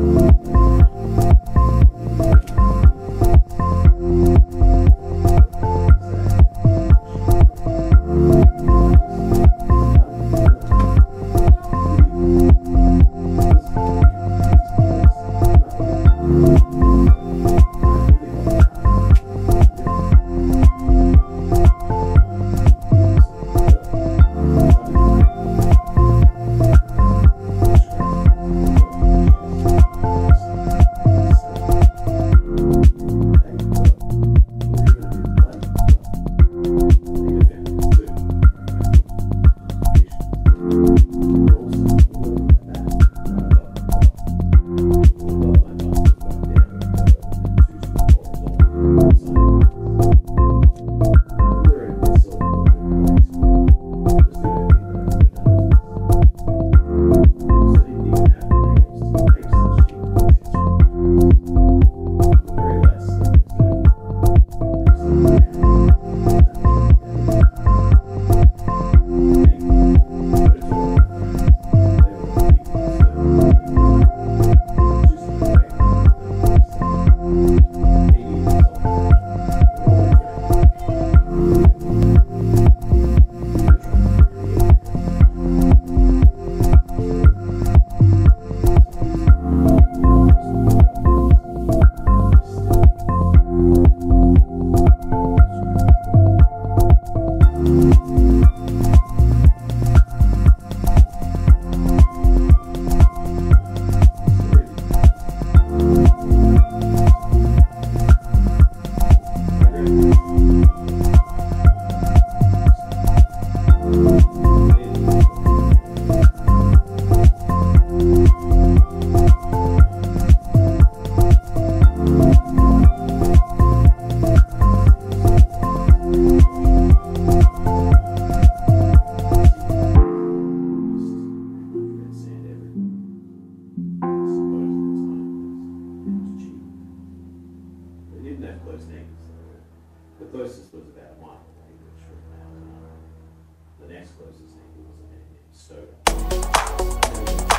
Bye. The closest was about a mile away, which from Mount Carmel. The next closest neighbor was a man named Stoddard.